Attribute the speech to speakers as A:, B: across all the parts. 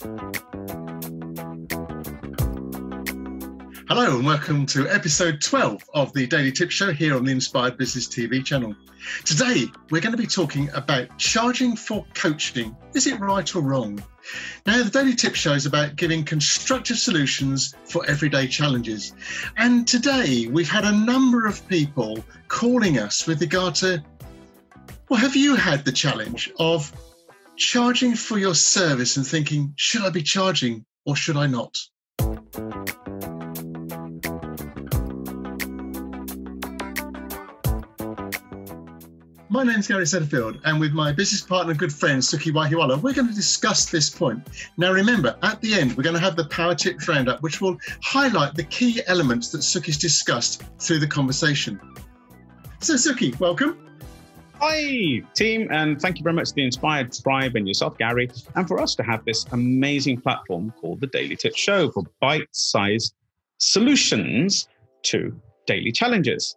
A: Hello, and welcome to episode 12 of the Daily Tip Show here on the Inspired Business TV channel. Today, we're going to be talking about charging for coaching. Is it right or wrong? Now, the Daily Tip Show is about giving constructive solutions for everyday challenges. And today, we've had a number of people calling us with regard to well, have you had the challenge of charging for your service and thinking, should I be charging or should I not? My name's Gary Setterfield, and with my business partner, and good friend Sukhi Wahiwala, we're going to discuss this point. Now, remember, at the end, we're going to have the Power Tips Roundup, which will highlight the key elements that Sukhi's discussed through the conversation. So, Sukhi, welcome.
B: Hi, team, and thank you very much to the Inspired Tribe and yourself, Gary, and for us to have this amazing platform called the Daily Tip Show for bite sized solutions to daily challenges.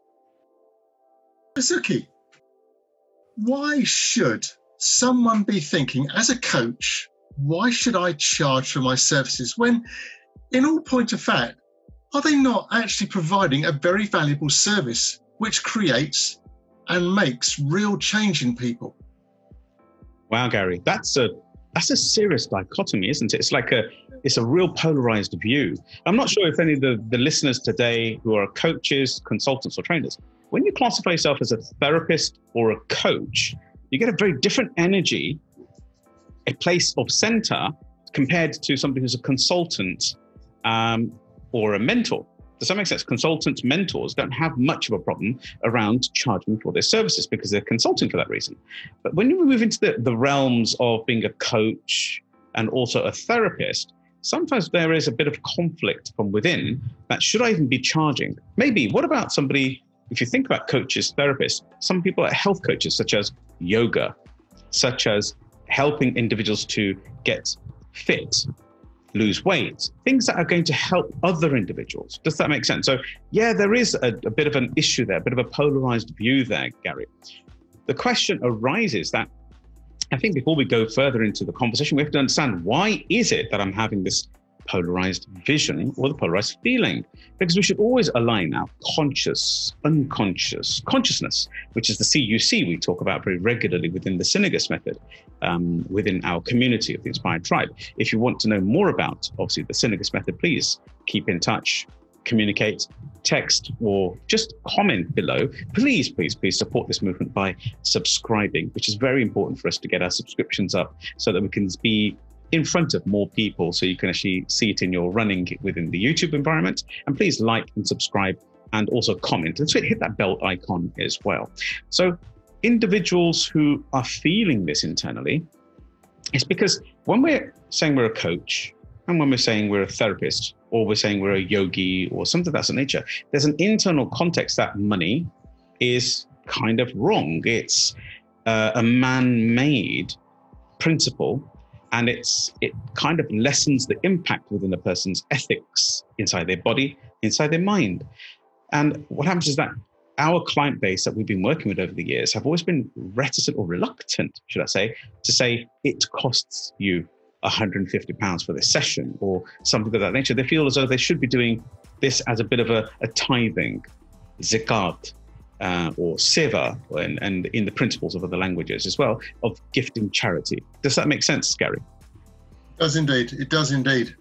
A: Sukhi, why should someone be thinking, as a coach, why should I charge for my services when, in all point of fact, are they not actually providing a very valuable service which creates and makes real change in people?
B: Wow, Gary, that's a that's a serious dichotomy, isn't it? It's like a it's a real polarized view. I'm not sure if any of the, the listeners today who are coaches, consultants, or trainers when you classify yourself as a therapist or a coach, you get a very different energy, a place of center compared to somebody who's a consultant um, or a mentor. Does some extent. Consultants, mentors don't have much of a problem around charging for their services because they're consulting for that reason. But when you move into the, the realms of being a coach and also a therapist, sometimes there is a bit of conflict from within that should I even be charging? Maybe. What about somebody if you think about coaches, therapists, some people are health coaches, such as yoga, such as helping individuals to get fit, lose weight, things that are going to help other individuals. Does that make sense? So, yeah, there is a, a bit of an issue there, a bit of a polarized view there, Gary. The question arises that I think before we go further into the conversation, we have to understand why is it that I'm having this polarized vision or the polarized feeling. Because we should always align our conscious, unconscious consciousness, which is the CUC we talk about very regularly within the SynaGus method, um, within our community of the Inspired Tribe. If you want to know more about, obviously, the SynaGus method, please keep in touch, communicate, text, or just comment below. Please, please, please support this movement by subscribing, which is very important for us to get our subscriptions up so that we can be in front of more people so you can actually see it in your running within the YouTube environment. And please like and subscribe and also comment and so hit that bell icon as well. So individuals who are feeling this internally, it's because when we're saying we're a coach and when we're saying we're a therapist or we're saying we're a yogi or something that's a nature, there's an internal context that money is kind of wrong. It's uh, a man-made principle and it's it kind of lessens the impact within a person's ethics inside their body, inside their mind. And what happens is that our client base that we've been working with over the years have always been reticent or reluctant, should I say, to say it costs you 150 pounds for this session or something of that nature. They feel as though they should be doing this as a bit of a, a tithing, zakat, uh, or seva, and, and in the principles of other languages as well, of gifting charity. Does that make sense, Gary?
A: It does indeed. It does indeed.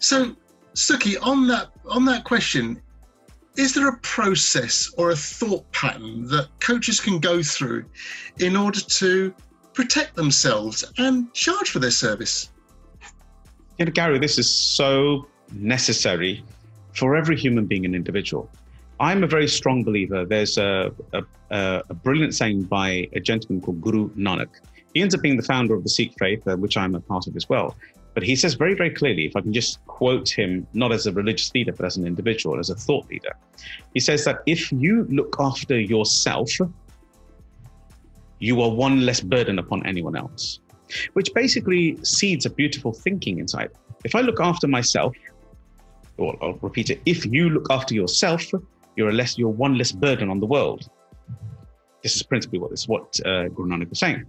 A: So, Sukhi, on that on that question, is there a process or a thought pattern that coaches can go through in order to protect themselves and charge for their service?
B: You know, Gary, this is so necessary for every human being and individual. I'm a very strong believer. There's a, a, a, brilliant saying by a gentleman called Guru Nanak. He ends up being the founder of the Sikh faith, uh, which I'm a part of as well. But he says very, very clearly, if I can just quote him, not as a religious leader, but as an individual, as a thought leader, he says that if you look after yourself, you are one less burden upon anyone else, which basically seeds a beautiful thinking inside. If I look after myself, or I'll repeat it, if you look after yourself, you're a less, you're one less burden on the world. This is principally what this what uh, Guru Nanak was saying.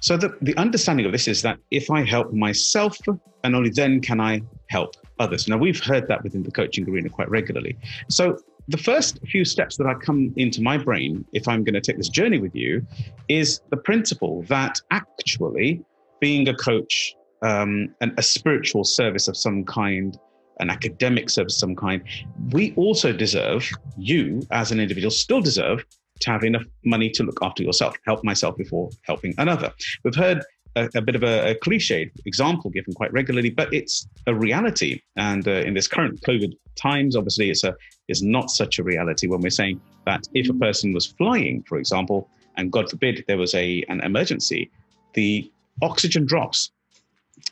B: So the, the understanding of this is that if I help myself, and only then can I help others. Now we've heard that within the coaching arena quite regularly. So the first few steps that I come into my brain, if I'm going to take this journey with you, is the principle that actually being a coach, um, and a spiritual service of some kind, an academic service of some kind, we also deserve, you as an individual still deserve to have enough money to look after yourself, help myself before helping another. We've heard a, a bit of a, a cliched example given quite regularly, but it's a reality. And uh, in this current COVID times, obviously, it's a is not such a reality when we're saying that if a person was flying, for example, and God forbid there was a an emergency, the oxygen drops.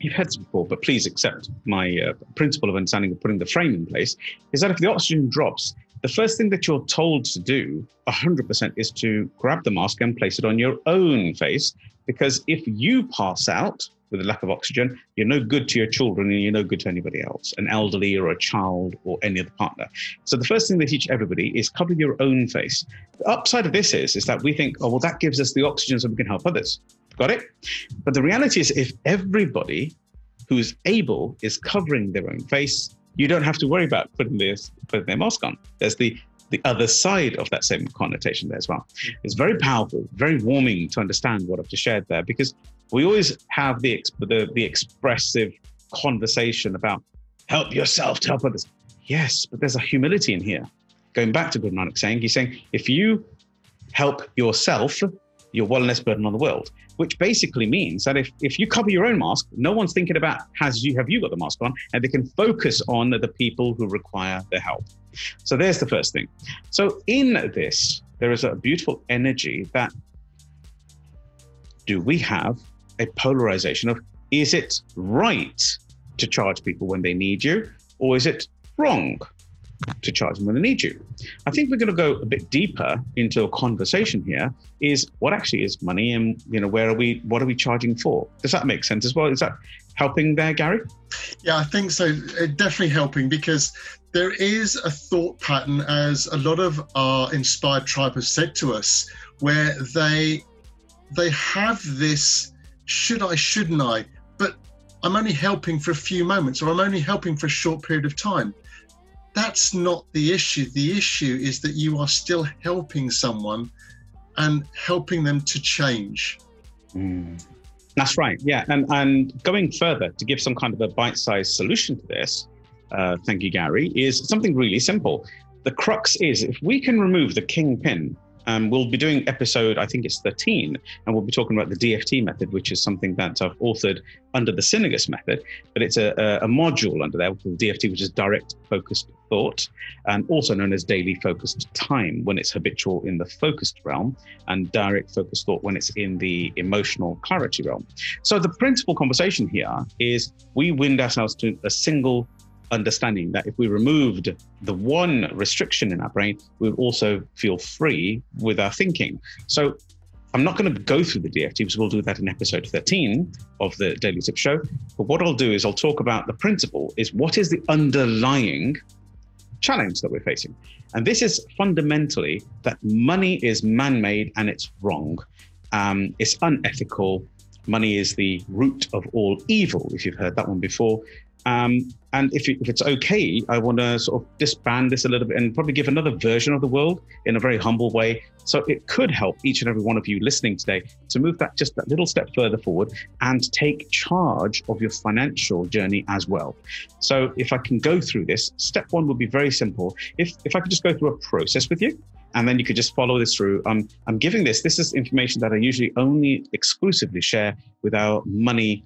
B: You've heard this before, but please accept my uh, principle of understanding of putting the frame in place. Is that if the oxygen drops, the first thing that you're told to do 100% is to grab the mask and place it on your own face. Because if you pass out with a lack of oxygen, you're no good to your children and you're no good to anybody else, an elderly or a child or any other partner. So the first thing they teach everybody is cover your own face. The upside of this is, is that we think, oh, well, that gives us the oxygen so we can help others. Got it? But the reality is, if everybody who's able is covering their own face, you don't have to worry about putting, this, putting their mask on. There's the the other side of that same connotation there as well. It's very powerful, very warming to understand what I've just shared there because we always have the, the, the expressive conversation about help yourself to help others. Yes, but there's a humility in here. Going back to Guru Nanak saying, he's saying, if you help yourself, you're one less burden on the world, which basically means that if, if you cover your own mask, no one's thinking about has you have you got the mask on, and they can focus on the people who require their help. So there's the first thing. So in this, there is a beautiful energy that do we have a polarization of is it right to charge people when they need you, or is it wrong to charge them when they need you? I think we're going to go a bit deeper into a conversation here. Is what actually is money, and you know where are we? What are we charging for? Does that make sense as well? Is that helping there, Gary?
A: Yeah, I think so. It definitely helping because there is a thought pattern, as a lot of our inspired tribe have said to us, where they they have this should I, shouldn't I? But I'm only helping for a few moments or I'm only helping for a short period of time. That's not the issue. The issue is that you are still helping someone and helping them to change.
B: Mm. That's right. Yeah. And, and going further to give some kind of a bite sized solution to this, uh, thank you, Gary, is something really simple. The crux is if we can remove the kingpin um, we'll be doing episode, I think it's 13, and we'll be talking about the DFT method, which is something that I've authored under the SynaGus method. But it's a, a, a module under there called DFT, which is direct focused thought, and also known as daily focused time when it's habitual in the focused realm, and direct focused thought when it's in the emotional clarity realm. So the principal conversation here is we wind ourselves to a single understanding that if we removed the one restriction in our brain, we would also feel free with our thinking. So I'm not going to go through the DFT because we'll do that in episode 13 of the Daily Tip Show. But what I'll do is I'll talk about the principle is what is the underlying challenge that we're facing. And this is fundamentally that money is man made and it's wrong. Um, it's unethical. Money is the root of all evil, if you've heard that one before. Um, and if, if it's okay, I want to sort of disband this a little bit and probably give another version of the world in a very humble way. So it could help each and every one of you listening today to move that just that little step further forward and take charge of your financial journey as well. So if I can go through this, step one would be very simple. If if I could just go through a process with you, and then you could just follow this through. Um, I'm giving this. This is information that I usually only exclusively share with our money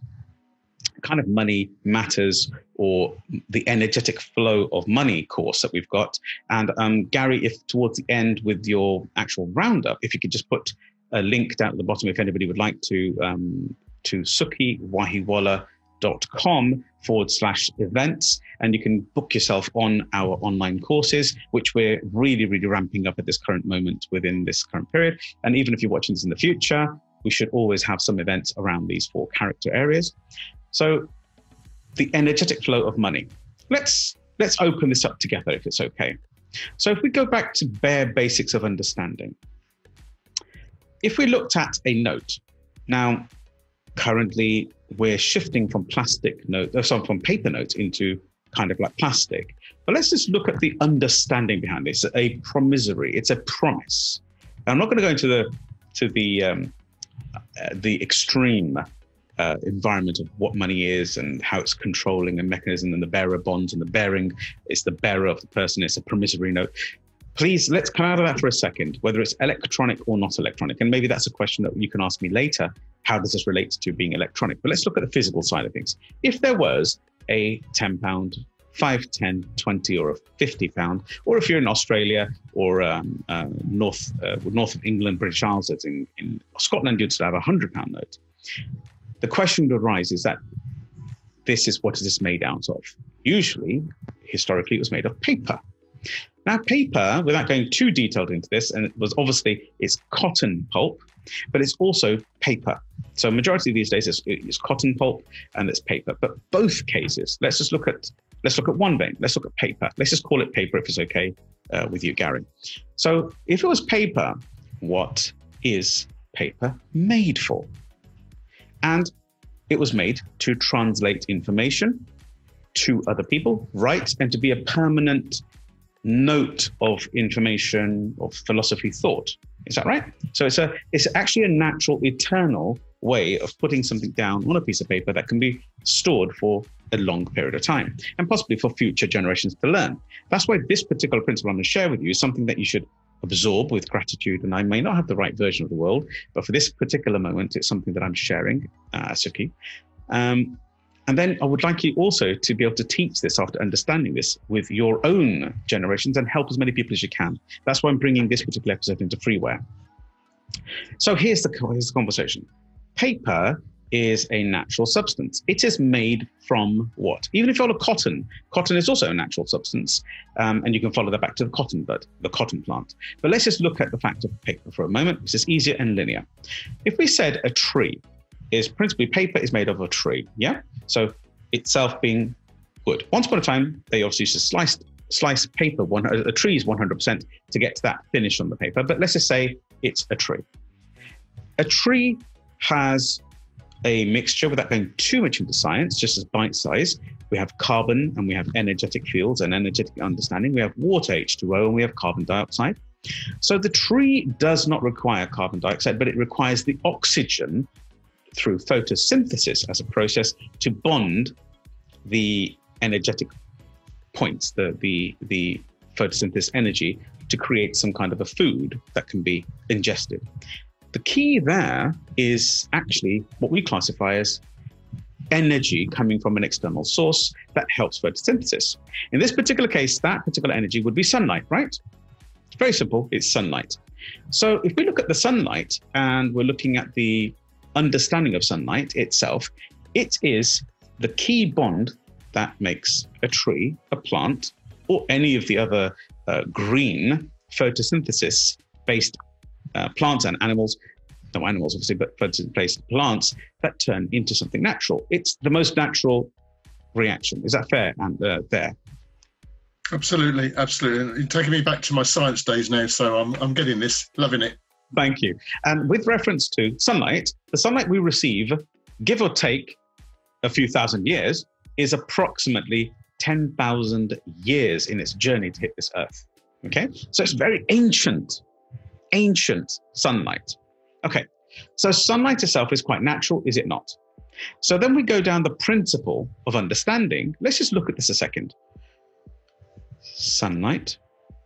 B: kind of money matters or the energetic flow of money course that we've got. And um, Gary, if towards the end with your actual roundup, if you could just put a link down at the bottom if anybody would like to um, to sukhiwahiwala.com forward slash events. And you can book yourself on our online courses which we're really really ramping up at this current moment within this current period. And even if you're watching this in the future we should always have some events around these four character areas so the energetic flow of money. Let's let's open this up together if it's okay. So if we go back to bare basics of understanding. If we looked at a note, now currently we're shifting from plastic note, uh, sorry, from paper notes into kind of like plastic. But let's just look at the understanding behind this. A promissory. It's a promise. I'm not going to go into the to the um, uh, the extreme uh, environment of what money is and how it's controlling a mechanism and the bearer bonds and the bearing. It's the bearer of the person. It's a promissory note. Please let's come out of that for a second, whether it's electronic or not electronic. And maybe that's a question that you can ask me later. How does this relate to being electronic? But let's look at the physical side of things. If there was a 10 pound 5, 10, 20, or a 50 pound, or if you're in Australia or um, uh, north uh, north of England, British Isles, in, in Scotland, you'd still have a 100 pound note. The question would arise is that this is what is this made out of? Usually, historically, it was made of paper. Now, paper, without going too detailed into this, and it was obviously it's cotton pulp, but it's also paper. So majority of these days it's, is cotton pulp and it's paper. But both cases, let's just look at let's look at one vein. Let's look at paper. Let's just call it paper if it's okay uh, with you, Gary. So if it was paper, what is paper made for? And it was made to translate information to other people, right? And to be a permanent note of information, of philosophy, thought. Is that right? So it's a it's actually a natural, eternal way of putting something down on a piece of paper that can be stored for a long period of time and possibly for future generations to learn. That's why this particular principle I'm going to share with you is something that you should absorb with gratitude. And I may not have the right version of the world, but for this particular moment, it's something that I'm sharing, uh, Sukhi. Um, and then I would like you also to be able to teach this after understanding this with your own generations and help as many people as you can. That's why I'm bringing this particular episode into freeware. So here's the, here's the conversation. Paper is a natural substance. It is made from what? Even if you're follow cotton, cotton is also a natural substance, um, and you can follow that back to the cotton bud, the cotton plant. But let's just look at the fact of paper for a moment. This is easier and linear. If we said a tree is principally paper is made of a tree, yeah? So itself being wood. Once upon a time, they obviously used to slice slice paper. One a tree is 100% to get to that finish on the paper. But let's just say it's a tree. A tree has a mixture without going too much into science, just as bite size. We have carbon and we have energetic fields and energetic understanding. We have water H2O and we have carbon dioxide. So the tree does not require carbon dioxide, but it requires the oxygen through photosynthesis as a process to bond the energetic points, the, the, the photosynthesis energy to create some kind of a food that can be ingested. The key there is actually what we classify as energy coming from an external source that helps photosynthesis. In this particular case, that particular energy would be sunlight, right? It's very simple, it's sunlight. So if we look at the sunlight and we're looking at the understanding of sunlight itself, it is the key bond that makes a tree, a plant, or any of the other uh, green photosynthesis based uh, plants and animals, no animals obviously, but photosynthesis based plants that turn into something natural. It's the most natural reaction. Is that fair and uh, there?
A: Absolutely, absolutely. You're taking me back to my science days now, so I'm, I'm getting this, loving it.
B: Thank you. And with reference to sunlight, the sunlight we receive, give or take a few thousand years, is approximately 10,000 years in its journey to hit this earth. Okay. So it's very ancient, ancient sunlight. Okay. So sunlight itself is quite natural, is it not? So then we go down the principle of understanding. Let's just look at this a second. Sunlight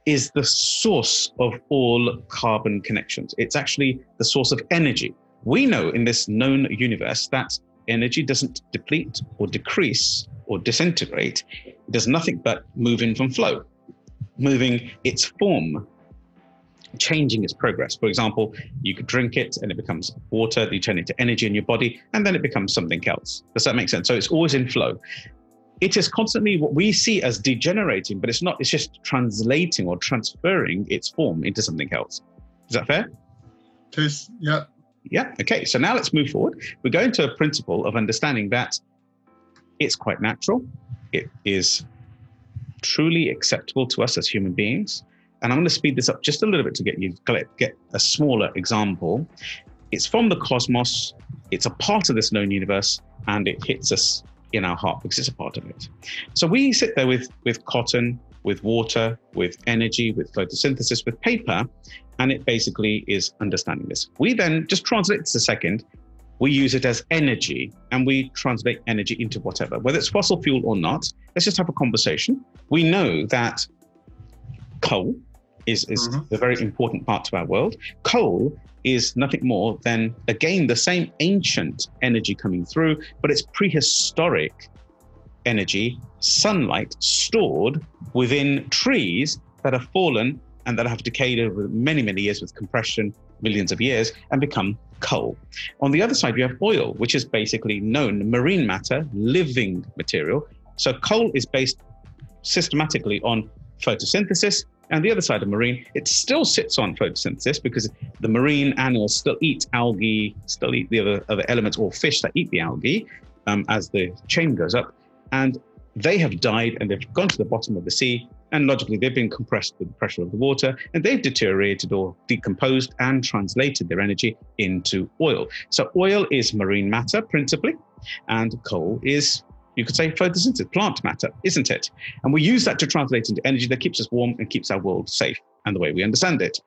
B: is the source of all carbon connections. It's actually the source of energy. We know in this known universe that energy doesn't deplete or decrease or disintegrate. It does nothing but move in from flow, moving its form, changing its progress. For example, you could drink it and it becomes water, you turn it into energy in your body, and then it becomes something else. Does that make sense? So it's always in flow it is constantly what we see as degenerating, but it's not, it's just translating or transferring its form into something else. Is that fair?
A: Is, yeah.
B: Yeah, okay. So now let's move forward. We're going to a principle of understanding that it's quite natural, it is truly acceptable to us as human beings. And I'm going to speed this up just a little bit to get you get a smaller example. It's from the cosmos it's a part of this known universe and it hits us in our heart because it's a part of it. So we sit there with, with cotton, with water, with energy, with photosynthesis, with paper, and it basically is understanding this. We then just translate this a second. We use it as energy and we translate energy into whatever, whether it's fossil fuel or not. Let's just have a conversation. We know that coal is, is mm-hmm. a very important part to our world. Coal is nothing more than, again, the same ancient energy coming through, but it's prehistoric energy, sunlight stored within trees that have fallen and that have decayed over many, many years with compression, millions of years, and become coal. On the other side, you have oil, which is basically known marine matter, living material. So coal is based systematically on photosynthesis, and the other side of marine, it still sits on photosynthesis because the marine animals still eat algae, still eat the other, other elements or fish that eat the algae um, as the chain goes up. And they have died and they've gone to the bottom of the sea. And logically, they've been compressed with the pressure of the water and they've deteriorated or decomposed and translated their energy into oil. So, oil is marine matter principally, and coal is you could say photosynthesis, plant matter, isn't it? And we use that to translate into energy that keeps us warm and keeps our world safe and the way we understand it.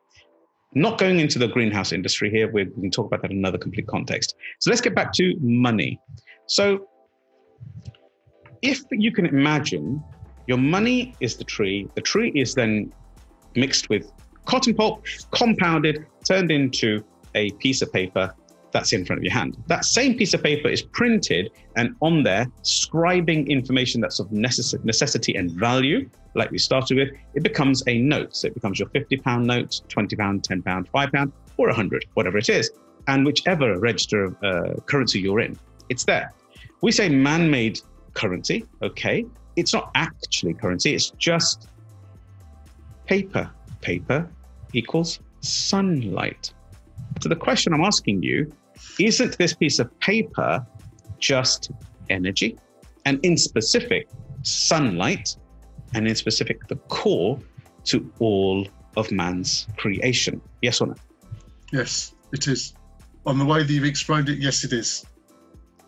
B: Not going into the greenhouse industry here, we can talk about that in another complete context. So let's get back to money. So if you can imagine your money is the tree, the tree is then mixed with cotton pulp, compounded, turned into a piece of paper that's in front of your hand. That same piece of paper is printed and on there, scribing information that's of necess- necessity and value, like we started with, it becomes a note. So it becomes your 50 pound note, 20 pound, 10 pound, 5 pound, or 100, whatever it is. And whichever register of uh, currency you're in, it's there. We say man made currency, okay. It's not actually currency, it's just paper. Paper equals sunlight. So the question I'm asking you isn't this piece of paper just energy? And in specific, sunlight, and in specific, the core to all of man's creation. Yes or no?
A: Yes, it is. On the way that you've explained it, yes, it is.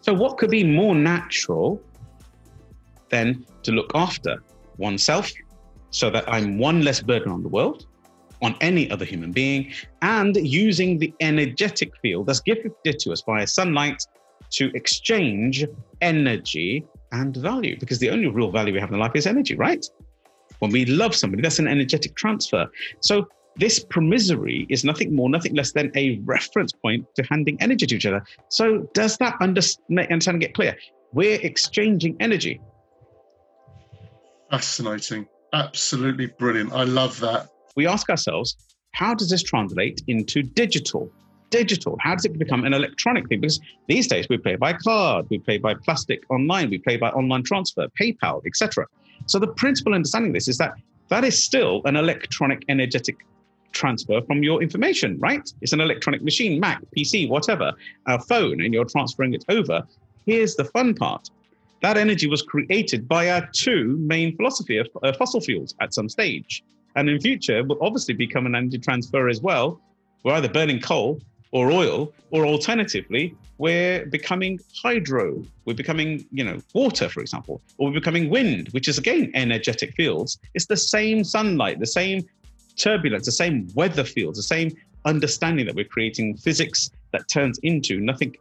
B: So, what could be more natural than to look after oneself so that I'm one less burden on the world, on any other human being and using the energetic field that's gifted to us by sunlight to exchange energy and value because the only real value we have in life is energy, right? When we love somebody, that's an energetic transfer. So this promissory is nothing more, nothing less than a reference point to handing energy to each other. So does that understand get clear? We're exchanging energy.
A: Fascinating. Absolutely brilliant. I love that
B: we ask ourselves, how does this translate into digital? Digital, how does it become an electronic thing? Because these days we pay by card, we pay by plastic online, we pay by online transfer, PayPal, etc. So the principal understanding of this is that that is still an electronic energetic transfer from your information, right? It's an electronic machine, Mac, PC, whatever, a phone, and you're transferring it over. Here's the fun part. That energy was created by our two main philosophy of uh, fossil fuels at some stage and in future will obviously become an energy transfer as well. We're either burning coal or oil, or alternatively, we're becoming hydro. We're becoming, you know, water, for example, or we're becoming wind, which is again energetic fields. It's the same sunlight, the same turbulence, the same weather fields, the same understanding that we're creating physics that turns into nothing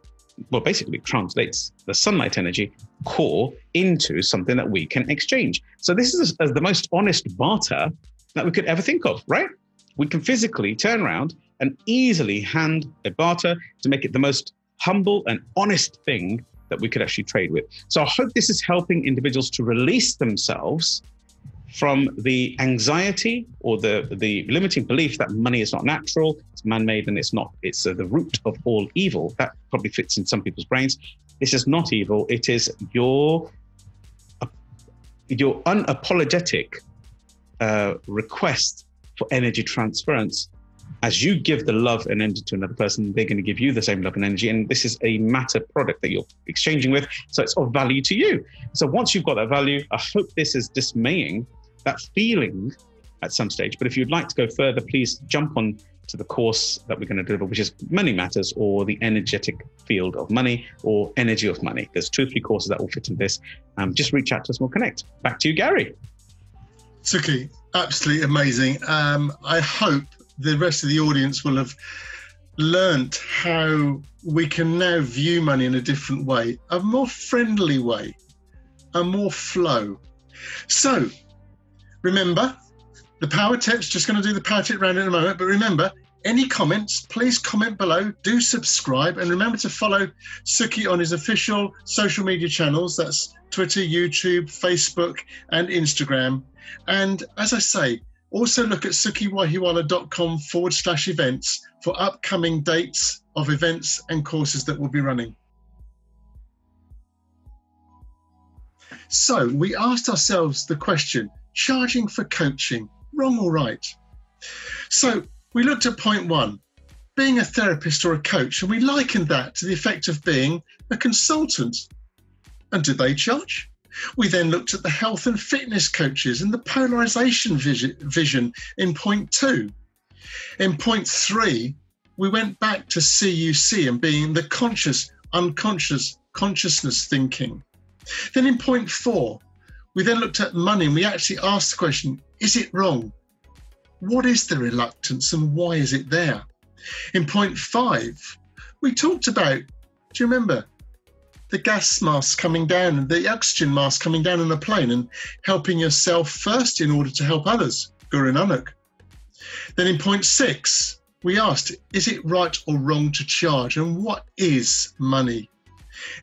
B: well, basically translates the sunlight energy core into something that we can exchange. So this is as the most honest barter that we could ever think of, right? We can physically turn around and easily hand a barter to make it the most humble and honest thing that we could actually trade with. So I hope this is helping individuals to release themselves from the anxiety or the the limiting belief that money is not natural, it's man-made, and it's not. It's uh, the root of all evil. That probably fits in some people's brains. This is not evil. It is your uh, your unapologetic uh, request for energy transference. As you give the love and energy to another person, they're going to give you the same love and energy. And this is a matter product that you're exchanging with. So it's of value to you. So once you've got that value, I hope this is dismaying that feeling at some stage. But if you'd like to go further, please jump on to the course that we're going to deliver, which is Money Matters or the Energetic Field of Money or Energy of Money. There's two or three courses that will fit in this. Um, just reach out to us and we'll connect. Back to you, Gary.
A: Sukhi, absolutely amazing. Um, I hope the rest of the audience will have learnt how we can now view money in a different way, a more friendly way, a more flow. So, remember, the power tip's just going to do the power tip round in a moment, but remember, any comments, please comment below, do subscribe, and remember to follow Sukhi on his official social media channels that's Twitter, YouTube, Facebook, and Instagram. And as I say, also look at sukhiwahiwala.com forward slash events for upcoming dates of events and courses that we'll be running. So we asked ourselves the question charging for coaching, wrong or right? So we looked at point one being a therapist or a coach, and we likened that to the effect of being a consultant. And did they charge? We then looked at the health and fitness coaches and the polarization vision in point two. In point three, we went back to CUC and being the conscious, unconscious, consciousness thinking. Then in point four, we then looked at money and we actually asked the question is it wrong? What is the reluctance and why is it there? In point five, we talked about, do you remember, the gas mask coming down and the oxygen mask coming down on a plane and helping yourself first in order to help others, Guru Nanak. Then in point six, we asked, is it right or wrong to charge and what is money?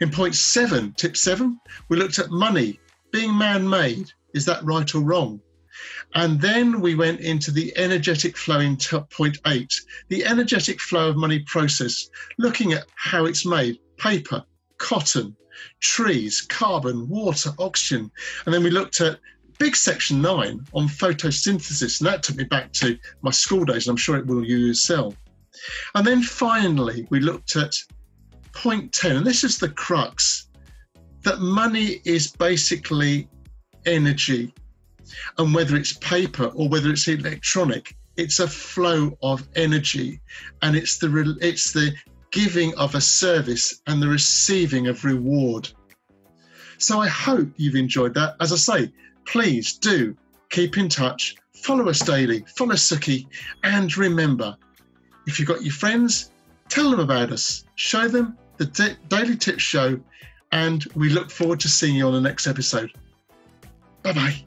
A: In point seven, tip seven, we looked at money being man made. Is that right or wrong? And then we went into the energetic flow in t- point eight, the energetic flow of money process, looking at how it's made paper, cotton, trees, carbon, water, oxygen. And then we looked at big section nine on photosynthesis, and that took me back to my school days, and I'm sure it will you yourself. And then finally, we looked at point 10, and this is the crux that money is basically energy. And whether it's paper or whether it's electronic, it's a flow of energy and it's the it's the giving of a service and the receiving of reward. So I hope you've enjoyed that. As I say, please do keep in touch, follow us daily, follow Sukhi, and remember if you've got your friends, tell them about us, show them the Daily Tips Show, and we look forward to seeing you on the next episode. Bye bye.